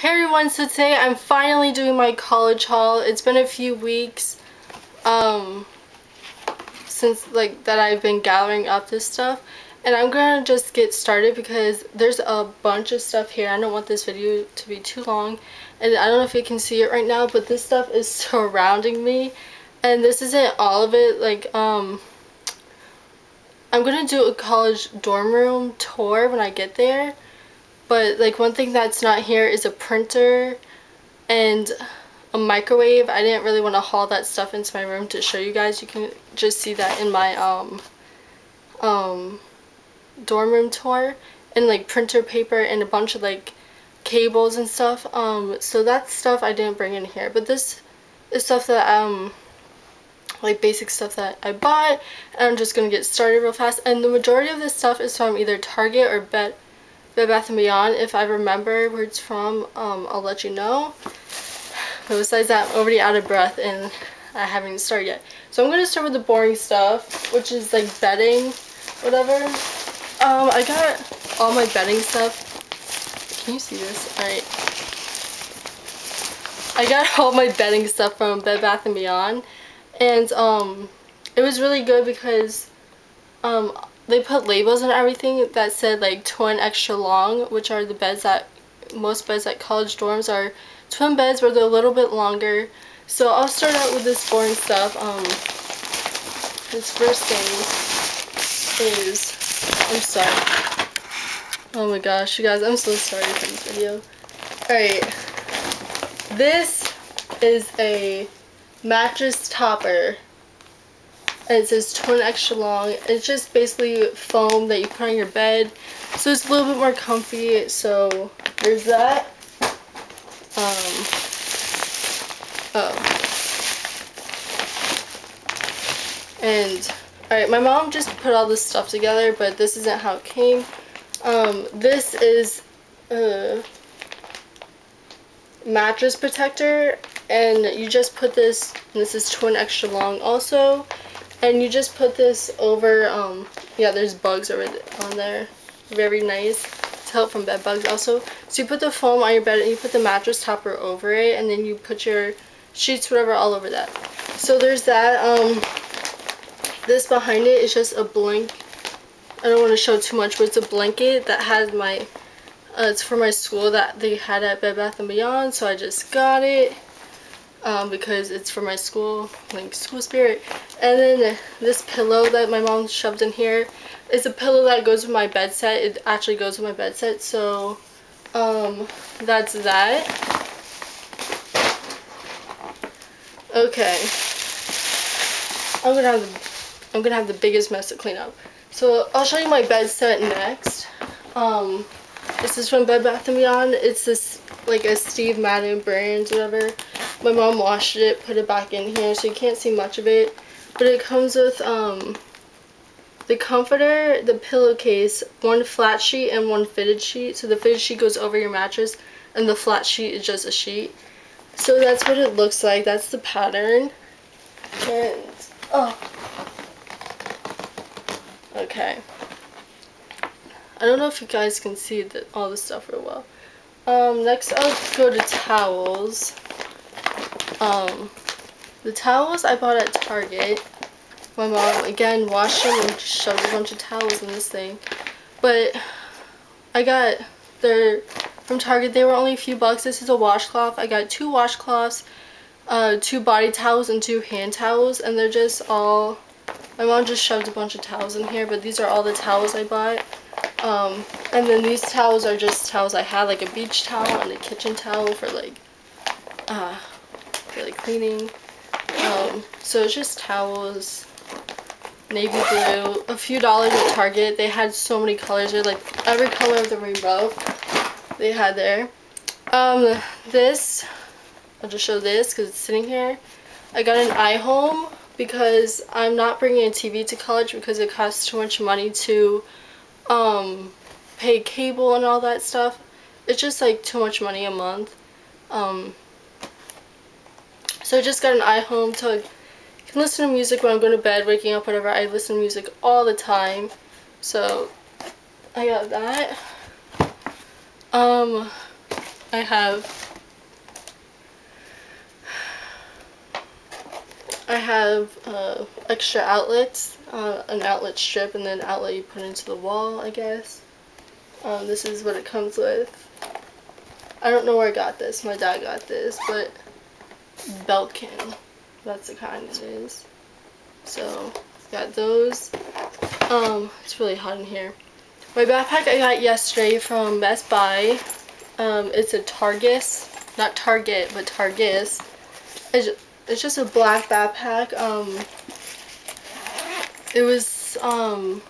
Hey everyone, so today I'm finally doing my college haul. It's been a few weeks um, since like that I've been gathering up this stuff. And I'm gonna just get started because there's a bunch of stuff here. I don't want this video to be too long and I don't know if you can see it right now but this stuff is surrounding me. And this isn't all of it. Like um I'm gonna do a college dorm room tour when I get there but like one thing that's not here is a printer and a microwave. I didn't really want to haul that stuff into my room to show you guys. You can just see that in my um um dorm room tour and like printer paper and a bunch of like cables and stuff. Um so that stuff I didn't bring in here. But this is stuff that um like basic stuff that I bought and I'm just gonna get started real fast and the majority of this stuff is from either Target or Bet Bed Bath & Beyond. If I remember where it's from, um, I'll let you know. But besides that, I'm already out of breath and I haven't started yet. So I'm going to start with the boring stuff, which is like bedding, whatever. Um, I got all my bedding stuff. Can you see this? Alright. I got all my bedding stuff from Bed Bath & Beyond. And um, it was really good because um, they put labels and everything that said like twin extra long, which are the beds that most beds at college dorms are twin beds where they're a little bit longer. So I'll start out with this boring stuff. Um, this first thing is, I'm sorry. Oh my gosh, you guys, I'm so sorry for this video. Alright, this is a mattress topper and it says twin extra long. It's just basically foam that you put on your bed. So it's a little bit more comfy. So there's that. Um, oh. And, alright, my mom just put all this stuff together, but this isn't how it came. Um, this is a mattress protector, and you just put this, this is twin extra long also, and you just put this over, um, yeah, there's bugs already on there. Very nice. To help from bed bugs also. So you put the foam on your bed and you put the mattress topper over it and then you put your sheets, whatever, all over that. So there's that. Um, this behind it is just a blank. I don't want to show too much, but it's a blanket that has my, uh, it's for my school that they had at Bed Bath & Beyond, so I just got it um, because it's for my school, like school spirit. And then this pillow that my mom shoved in here is a pillow that goes with my bed set. It actually goes with my bed set, so um, that's that. Okay. I'm gonna have the I'm gonna have the biggest mess to clean up. So I'll show you my bed set next. Um, this is from Bed Bath & Beyond. It's this like a Steve Madden brand, or whatever. My mom washed it, put it back in here, so you can't see much of it. But it comes with um, the comforter, the pillowcase, one flat sheet, and one fitted sheet. So the fitted sheet goes over your mattress, and the flat sheet is just a sheet. So that's what it looks like. That's the pattern. And, oh. Okay. I don't know if you guys can see the, all the stuff real well. Um, next I'll go to towels. Um, the towels I bought at Target. My mom, again, washed them and shoved a bunch of towels in this thing. But I got, they're from Target. They were only a few bucks. This is a washcloth. I got two washcloths, uh, two body towels, and two hand towels. And they're just all, my mom just shoved a bunch of towels in here. But these are all the towels I bought. Um, and then these towels are just towels I had, like a beach towel and a kitchen towel for like, uh, for like cleaning. Um, so it's just towels, navy blue, a few dollars at Target. They had so many colors. They're like every color of the rainbow they had there. Um, this, I'll just show this because it's sitting here. I got an iHome because I'm not bringing a TV to college because it costs too much money to um, pay cable and all that stuff. It's just like too much money a month. Um, so I just got an iHome to I can listen to music when I'm going to bed, waking up, whatever. I listen to music all the time. So I got that. Um, I have I have uh, extra outlets, uh, an outlet strip and then outlet you put into the wall, I guess. Um, this is what it comes with. I don't know where I got this. My dad got this, but Belkin. That's the kind it is. So, got those. Um, it's really hot in here. My backpack I got yesterday from Best Buy. Um, it's a Targus. Not Target, but Targus. It's, it's just a black backpack. Um, it was um,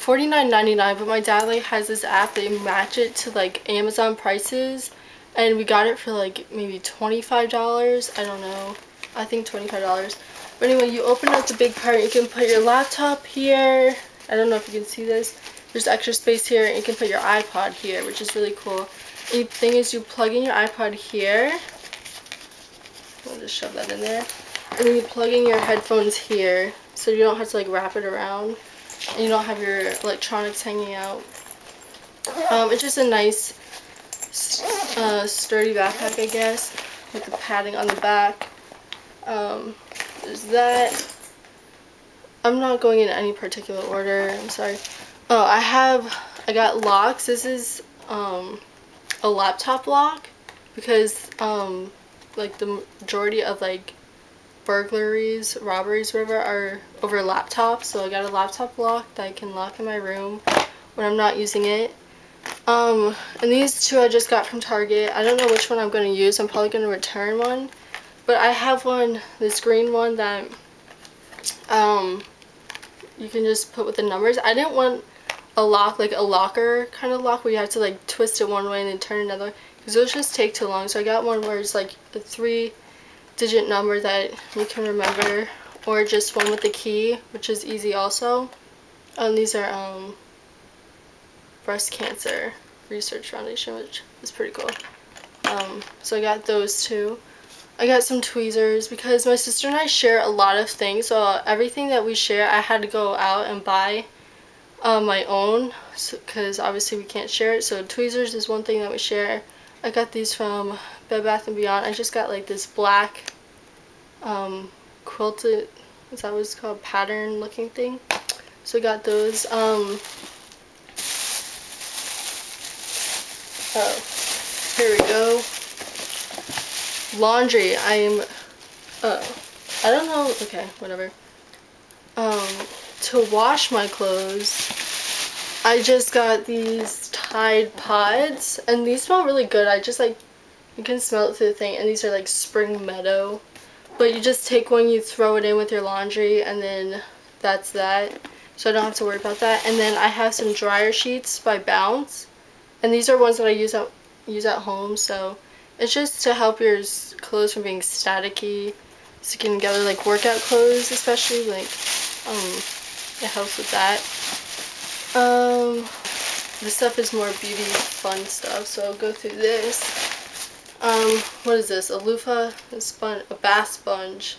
$49.99, but my dad like has this app. They match it to like Amazon prices, and we got it for like maybe $25. I don't know. I think $25. But anyway, you open up the big part. You can put your laptop here. I don't know if you can see this. There's extra space here, and you can put your iPod here, which is really cool. And the thing is, you plug in your iPod here I'll just shove that in there. And then you plug in your headphones here so you don't have to like wrap it around and you don't have your electronics hanging out. Um, it's just a nice uh, sturdy backpack I guess with the padding on the back. Um, there's that. I'm not going in any particular order. I'm sorry. Oh, I have, I got locks. This is um, a laptop lock because um, like the majority of like burglaries, robberies, whatever, are over laptops. So I got a laptop lock that I can lock in my room when I'm not using it. Um, and these two I just got from Target. I don't know which one I'm going to use. I'm probably going to return one. But I have one, this green one that um, you can just put with the numbers. I didn't want a lock, like a locker kind of lock where you have to like twist it one way and then turn another because those just take too long. So I got one where it's like a three digit number that you can remember or just one with the key which is easy also. And these are um, breast cancer research foundation which is pretty cool. Um, so I got those two. I got some tweezers because my sister and I share a lot of things so everything that we share I had to go out and buy uh, my own because so, obviously we can't share it so tweezers is one thing that we share I got these from Bed Bath & Beyond. I just got like this black um, quilted, is that what it's called, pattern looking thing. So I got those. Um, oh, here we go. Laundry. I'm, oh, I don't know, okay, whatever. Um, to wash my clothes, I just got these Tide Pods, and these smell really good. I just like, you can smell it through the thing, and these are like Spring Meadow. But you just take one, you throw it in with your laundry, and then that's that. So I don't have to worry about that. And then I have some dryer sheets by Bounce, and these are ones that I use at, use at home, so it's just to help your clothes from being staticky, sticking together, like workout clothes especially, like, um, it helps with that. Um, this stuff is more beauty fun stuff, so I'll go through this. Um, what is this? A loofah, a, sponge, a bath sponge.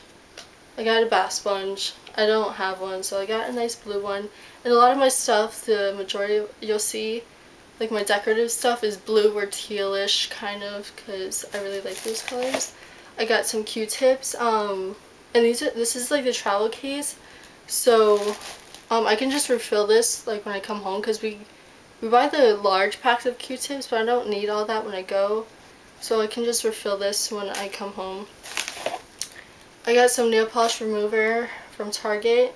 I got a bath sponge. I don't have one, so I got a nice blue one. And a lot of my stuff, the majority of, you'll see, like my decorative stuff is blue or tealish kind of, because I really like those colors. I got some Q-tips, um, and these are, this is like the travel case, so um, I can just refill this like when I come home, because we we buy the large packs of Q-tips, but I don't need all that when I go. So I can just refill this when I come home. I got some nail polish remover from Target.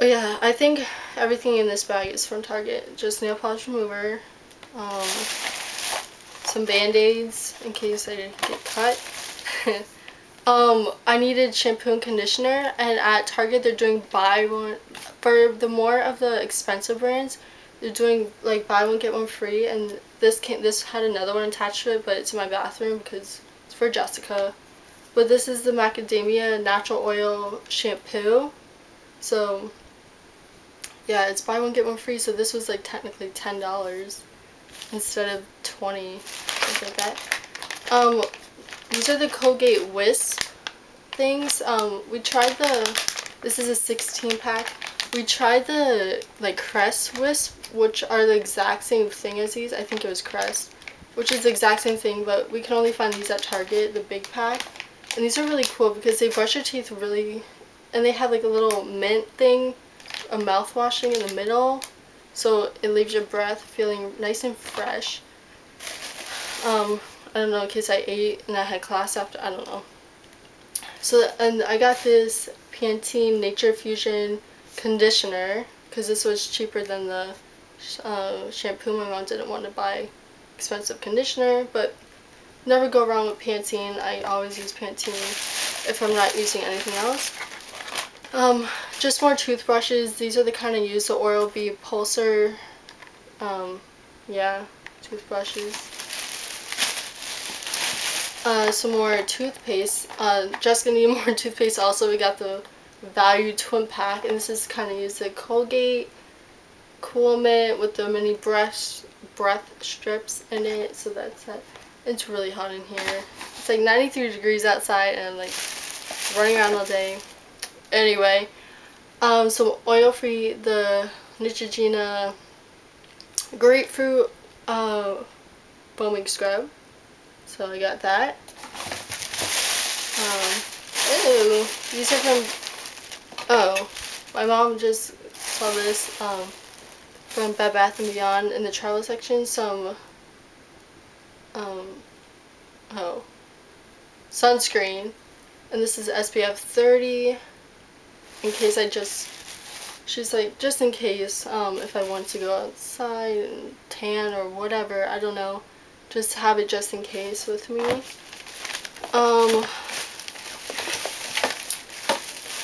Yeah, I think everything in this bag is from Target. Just nail polish remover. Um, some band-aids in case I get cut. um, I needed shampoo and conditioner and at Target they're doing buy one for the more of the expensive brands they're doing like buy one get one free and this came this had another one attached to it but it's in my bathroom because it's for Jessica but this is the macadamia natural oil shampoo so yeah it's buy one get one free so this was like technically ten dollars instead of 20 something like that um these are the Colgate Wisp things um we tried the this is a 16 pack we tried the like Crest Wisp, which are the exact same thing as these. I think it was Crest. which is the exact same thing, but we can only find these at Target, the big pack. And these are really cool because they brush your teeth really, and they have like a little mint thing, a mouthwashing in the middle, so it leaves your breath feeling nice and fresh. Um, I don't know, in case I ate and I had class after, I don't know. So, and I got this Pantene Nature Fusion conditioner because this was cheaper than the uh, shampoo. My mom didn't want to buy expensive conditioner, but never go wrong with Pantene. I always use Pantene if I'm not using anything else. Um, just more toothbrushes. These are the kind I use, the Oral-B Pulsar, um, yeah, toothbrushes. Uh, some more toothpaste. Uh, just gonna need more toothpaste also. We got the Value Twin Pack, and this is kind of used the Colgate Cool Mint with the mini brush breath strips in it, so that's it. It's really hot in here. It's like 93 degrees outside and I'm like running around all day. Anyway, um, some oil-free, the Neutrogena grapefruit uh, foaming scrub. So I got that. Um, ew, these are from, oh, my mom just saw this, um, from Bed Bath & Beyond in the travel section some um, oh sunscreen and this is SPF 30 in case I just she's like just in case um, if I want to go outside and tan or whatever I don't know just have it just in case with me um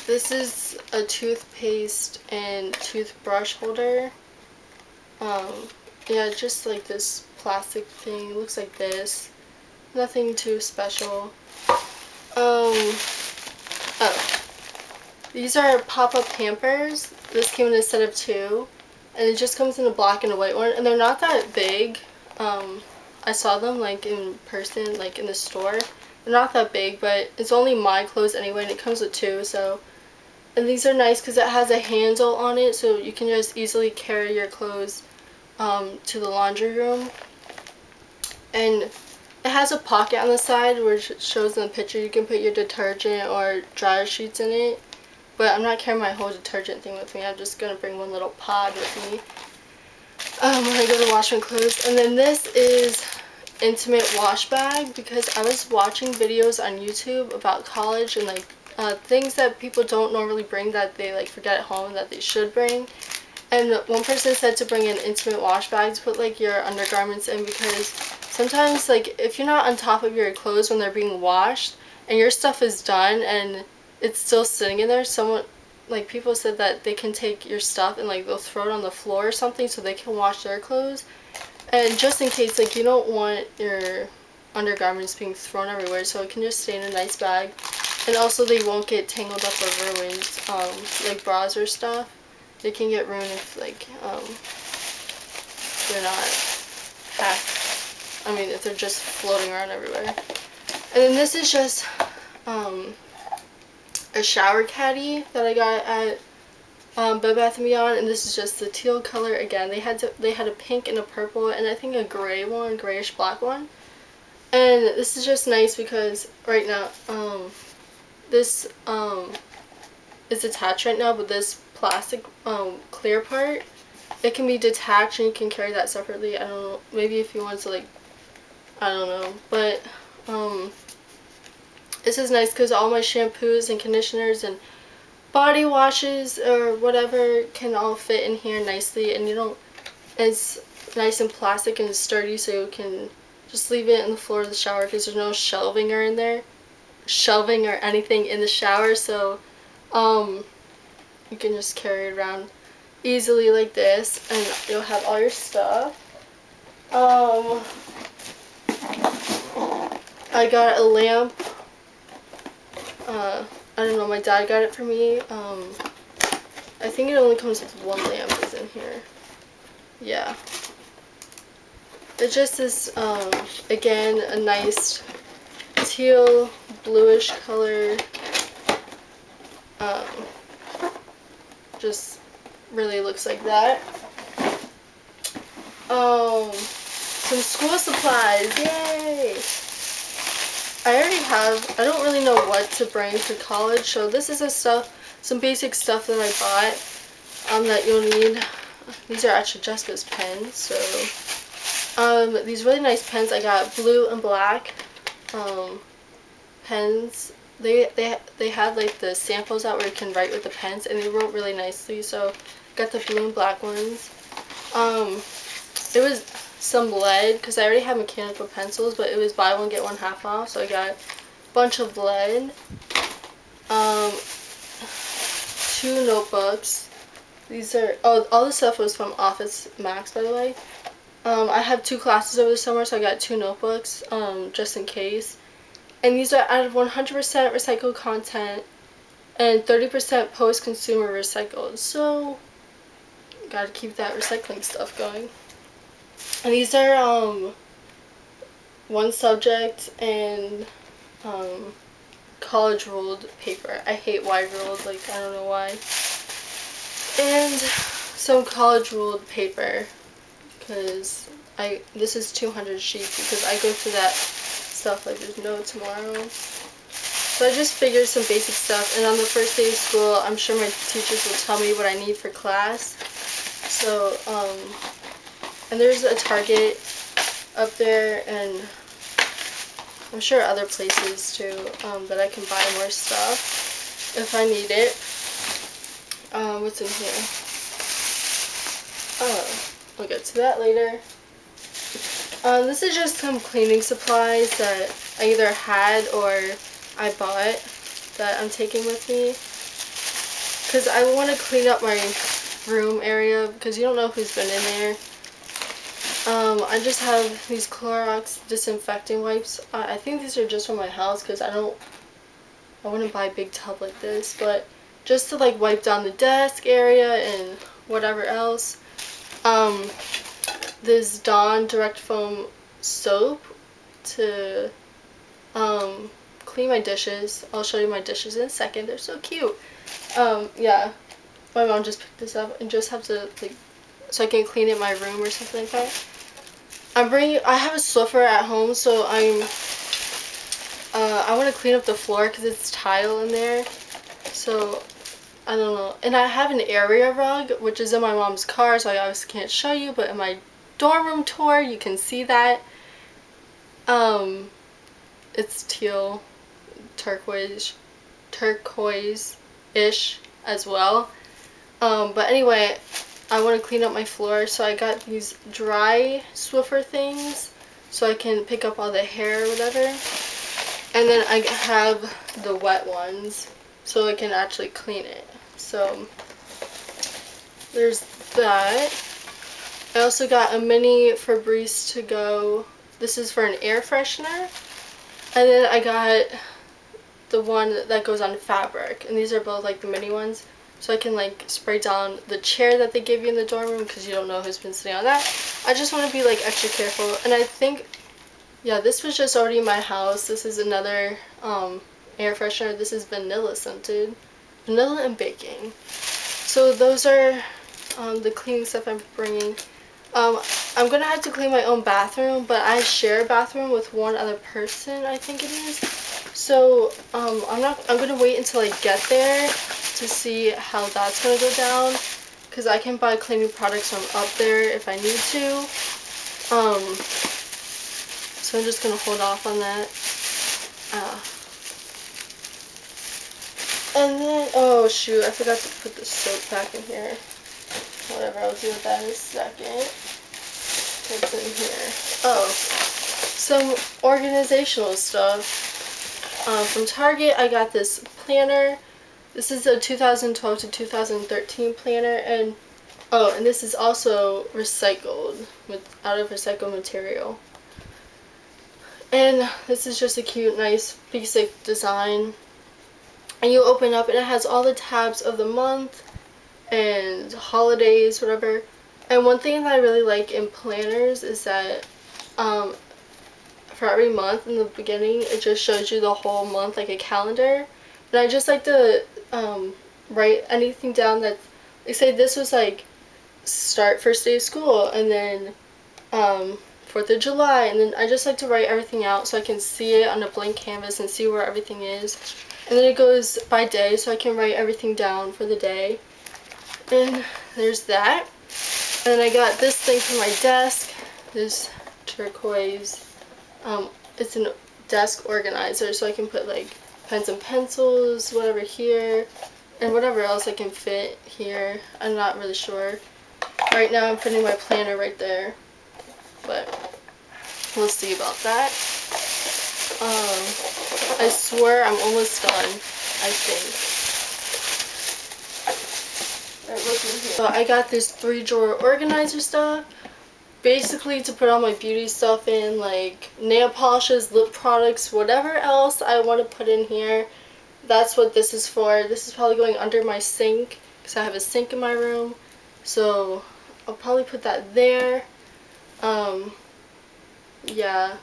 this is a toothpaste and toothbrush holder um, yeah, just like this plastic thing. It looks like this. Nothing too special. Um, oh. These are pop-up hampers. This came in a set of two. And it just comes in a black and a white one. And they're not that big. Um, I saw them like in person, like in the store. They're not that big, but it's only my clothes anyway, and it comes with two, so and these are nice because it has a handle on it so you can just easily carry your clothes um, to the laundry room. And it has a pocket on the side which shows in the picture you can put your detergent or dryer sheets in it. But I'm not carrying my whole detergent thing with me. I'm just going to bring one little pod with me um, when I go to wash my clothes. And then this is intimate wash bag because I was watching videos on YouTube about college and like uh, things that people don't normally bring that they like forget at home that they should bring. And one person said to bring an intimate wash bag to put like your undergarments in because sometimes like if you're not on top of your clothes when they're being washed and your stuff is done and it's still sitting in there, someone like people said that they can take your stuff and like they'll throw it on the floor or something so they can wash their clothes. And just in case like you don't want your undergarments being thrown everywhere so it can just stay in a nice bag and also they won't get tangled up or ruined, um, like bras or stuff. They can get ruined if like, um, they're not packed. I mean, if they're just floating around everywhere. And then this is just, um, a shower caddy that I got at um, Bed Bath & Beyond, and this is just the teal color again. They had to, they had a pink and a purple, and I think a gray one, grayish black one. And this is just nice because right now, um, this um, is attached right now, but this plastic um, clear part, it can be detached and you can carry that separately. I don't know, maybe if you want to like, I don't know, but um, this is nice because all my shampoos and conditioners and body washes or whatever can all fit in here nicely and you don't, it's nice and plastic and sturdy so you can just leave it in the floor of the shower because there's no shelving or in there shelving or anything in the shower so um, you can just carry it around easily like this and you'll have all your stuff. Um, I got a lamp. Uh, I don't know, my dad got it for me. Um, I think it only comes with one lamp is in here. Yeah. It's just this, um, again, a nice teal bluish color. Um, just really looks like that. Um, some school supplies. Yay! I already have, I don't really know what to bring to college, so this is a stuff, some basic stuff that I bought um, that you'll need. These are actually Jessica's pens, so um, these really nice pens. I got blue and black um, pens. They, they, they had like the samples out where you can write with the pens, and they wrote really nicely, so got the blue and black ones. Um, it was some lead because I already have mechanical pencils, but it was buy one get one half off, so I got a bunch of lead. Um, two notebooks. These are oh all the stuff was from Office Max by the way. Um, I have two classes over the summer, so I got two notebooks um, just in case. And these are out of 100% recycled content and 30% post-consumer recycled. So, gotta keep that recycling stuff going. And these are um, one subject and um, college ruled paper. I hate wide ruled, like I don't know why. And some college ruled paper because I this is 200 sheets because I go through that stuff like there's no tomorrow. So I just figured some basic stuff and on the first day of school I'm sure my teachers will tell me what I need for class. So um, and there's a Target up there and I'm sure other places too um, that I can buy more stuff if I need it. Um, what's in here? Oh, we'll get to that later. Um, this is just some cleaning supplies that I either had or I bought that I'm taking with me. Because I want to clean up my room area because you don't know who's been in there. Um, I just have these Clorox disinfecting wipes. I, I think these are just for my house because I don't, I wouldn't buy a big tub like this, but just to like wipe down the desk area and whatever else. Um, this Dawn Direct Foam soap to um, clean my dishes. I'll show you my dishes in a second. They're so cute. Um, yeah, my mom just picked this up and just have to like so I can clean in my room or something like that. I'm bringing, I have a Swiffer at home, so I'm, uh, I want to clean up the floor because it's tile in there. So, I don't know. And I have an area rug, which is in my mom's car, so I obviously can't show you, but in my dorm room tour, you can see that. Um, it's teal, turquoise, turquoise-ish as well. Um, but anyway, I want to clean up my floor so I got these dry Swiffer things so I can pick up all the hair or whatever. And then I have the wet ones so I can actually clean it. So there's that. I also got a mini Febreze to go. This is for an air freshener. And then I got the one that goes on fabric and these are both like the mini ones so I can like spray down the chair that they give you in the dorm room because you don't know who's been sitting on that. I just want to be like extra careful and I think yeah this was just already my house. This is another um, air freshener. This is vanilla scented. Vanilla and baking. So those are um, the cleaning stuff I'm bringing. Um, I'm gonna have to clean my own bathroom, but I share a bathroom with one other person, I think it is. So um, I'm not. I'm gonna wait until I get there to see how that's going to go down because I can buy cleaning products from up there if I need to. Um, so I'm just going to hold off on that. Uh, and then, oh shoot, I forgot to put the soap back in here. Whatever, I'll do with that in a second. What's in here? Oh, some organizational stuff. Uh, from Target, I got this planner this is a 2012 to 2013 planner and oh and this is also recycled with out of recycled material. And this is just a cute nice basic design. And you open up and it has all the tabs of the month and holidays, whatever. And one thing that I really like in planners is that um, for every month in the beginning, it just shows you the whole month like a calendar. And I just like to um, write anything down that, like say this was like start first day of school and then um, 4th of July. And then I just like to write everything out so I can see it on a blank canvas and see where everything is. And then it goes by day so I can write everything down for the day. And there's that. And I got this thing for my desk. This turquoise. Um, it's a desk organizer so I can put like pens and pencils, whatever here, and whatever else I can fit here. I'm not really sure. Right now I'm putting my planner right there, but we'll see about that. Um, I swear I'm almost done, I think. So I got this three drawer organizer stuff basically to put all my beauty stuff in like nail polishes lip products whatever else I want to put in here. That's what this is for. This is probably going under my sink because I have a sink in my room. So I'll probably put that there. Um yeah.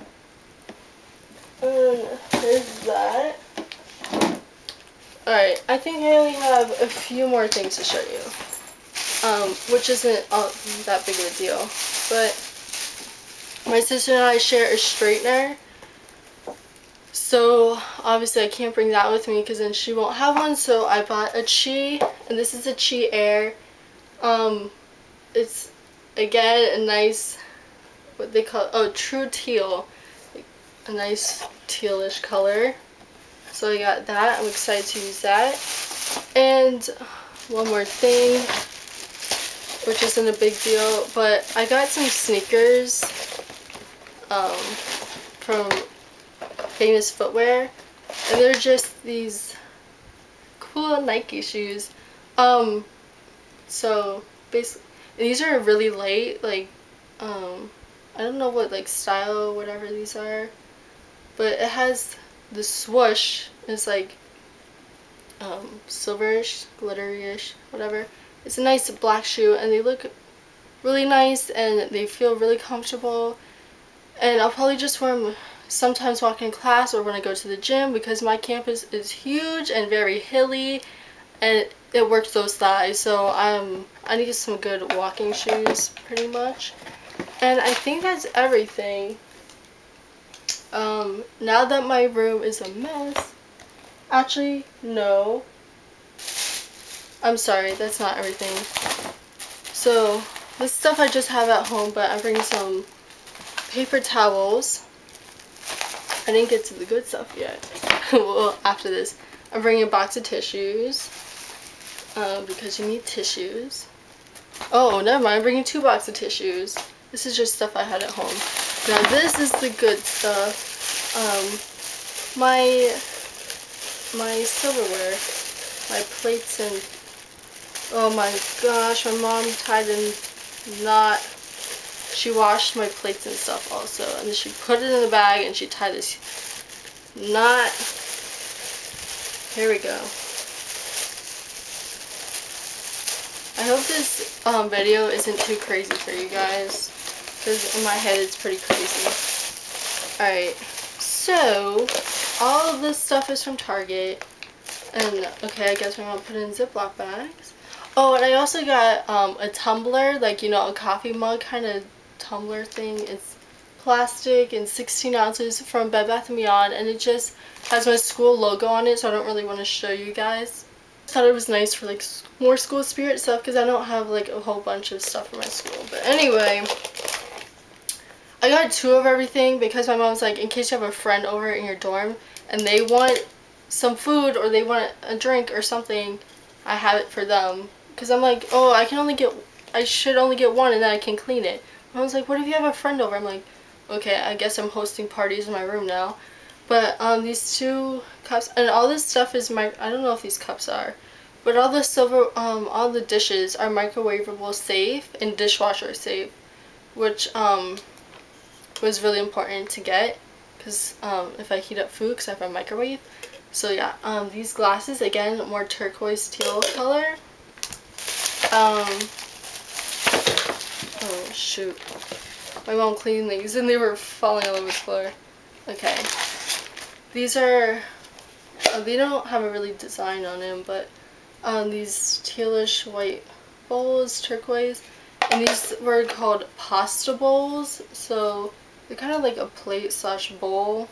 And there's that. Alright I think I only have a few more things to show you um, which isn't uh, that big of a deal. But my sister and I share a straightener. So obviously I can't bring that with me because then she won't have one. So I bought a Chi, and this is a Chi Air. Um, it's again a nice, what they call, oh, true teal. A nice tealish color. So I got that. I'm excited to use that. And one more thing which isn't a big deal, but I got some sneakers um, from Famous Footwear, and they're just these cool Nike shoes. Um, so basically, these are really light, like, um, I don't know what like style whatever these are, but it has the swoosh It's like um, silverish, glitteryish, whatever. It's a nice black shoe and they look really nice and they feel really comfortable. And I'll probably just wear them sometimes walking in class or when I go to the gym because my campus is huge and very hilly and it works those thighs. So um, I need some good walking shoes pretty much. And I think that's everything. Um, now that my room is a mess, actually, no. I'm sorry, that's not everything. So, this stuff I just have at home, but I bring some paper towels. I didn't get to the good stuff yet. well, after this. I'm bringing a box of tissues. Uh, because you need tissues. Oh, never mind. I'm bringing two boxes of tissues. This is just stuff I had at home. Now, this is the good stuff. Um, my, my silverware, my plates and Oh my gosh, my mom tied in knot. She washed my plates and stuff also. And she put it in the bag and she tied this knot. Here we go. I hope this um, video isn't too crazy for you guys. Because in my head it's pretty crazy. Alright, so all of this stuff is from Target. And okay, I guess I'm gonna put it in Ziploc bags. Oh, and I also got um, a tumbler, like, you know, a coffee mug kind of tumbler thing. It's plastic and 16 ounces from Bed Bath & Beyond, and it just has my school logo on it, so I don't really want to show you guys. I thought it was nice for, like, more school spirit stuff, because I don't have, like, a whole bunch of stuff for my school. But anyway, I got two of everything, because my mom's like, in case you have a friend over in your dorm, and they want some food, or they want a drink or something, I have it for them because I'm like, oh, I can only get, I should only get one and then I can clean it. I was like, what if you have a friend over? I'm like, okay, I guess I'm hosting parties in my room now. But um, these two cups, and all this stuff is, my, I don't know if these cups are, but all the silver, um, all the dishes are microwavable safe and dishwasher safe, which um, was really important to get because um, if I heat up food because I have a microwave. So yeah, um, these glasses, again, more turquoise teal color. Um, oh shoot. My mom cleaned these and they were falling all over the floor. Okay. These are, uh, they don't have a really design on them, but um, these tealish white bowls, turquoise, and these were called pasta bowls. So they're kind of like a plate slash bowl.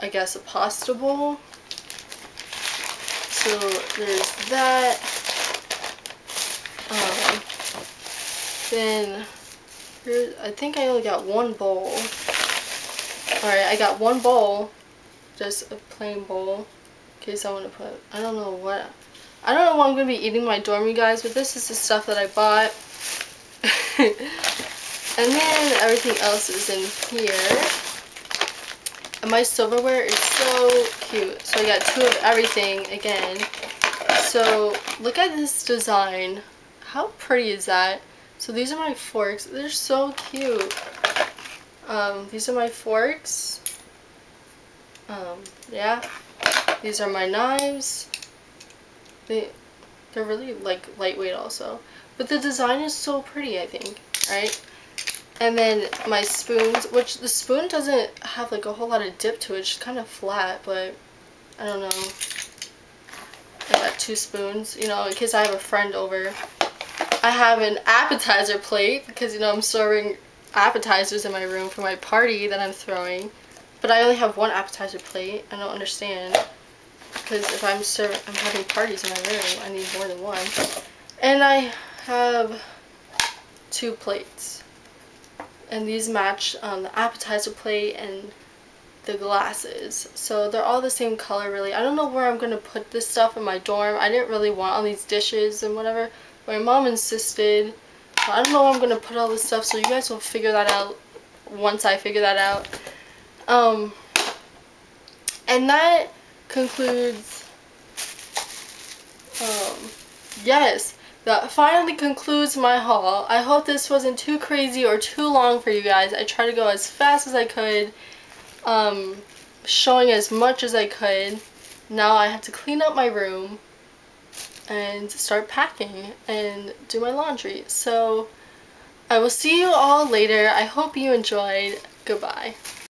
I guess a pasta bowl. So there's that. Um, then here, I think I only got one bowl. Alright, I got one bowl. Just a plain bowl. In case I want to put, I don't know what, I don't know what I'm going to be eating my dorm, you guys, but this is the stuff that I bought. and then everything else is in here. And my silverware is so cute. So I got two of everything again. So look at this design. How pretty is that? So these are my forks. They're so cute. Um, these are my forks. Um, yeah. These are my knives. They, they're really like lightweight also. But the design is so pretty, I think, right? And then my spoons, which the spoon doesn't have like a whole lot of dip to it. It's kind of flat, but I don't know. I got two spoons, you know, in case I have a friend over. I have an appetizer plate because, you know, I'm serving appetizers in my room for my party that I'm throwing. But I only have one appetizer plate. I don't understand. Because if I'm serving, I'm having parties in my room, I need more than one. And I have two plates. And these match um, the appetizer plate and the glasses. So they're all the same color really. I don't know where I'm going to put this stuff in my dorm. I didn't really want all these dishes and whatever. My mom insisted. I don't know where I'm going to put all this stuff, so you guys will figure that out once I figure that out. Um, and that concludes, um, yes, that finally concludes my haul. I hope this wasn't too crazy or too long for you guys. I tried to go as fast as I could, um, showing as much as I could. Now I have to clean up my room and start packing and do my laundry. So I will see you all later. I hope you enjoyed. Goodbye.